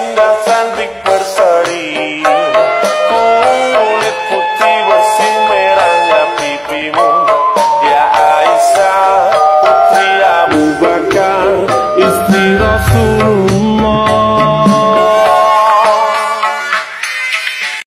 indah cantik berseri Kulit putih bersih merahnya pipimu Ya Aisyah putri Abu Bakar istri Rasulullah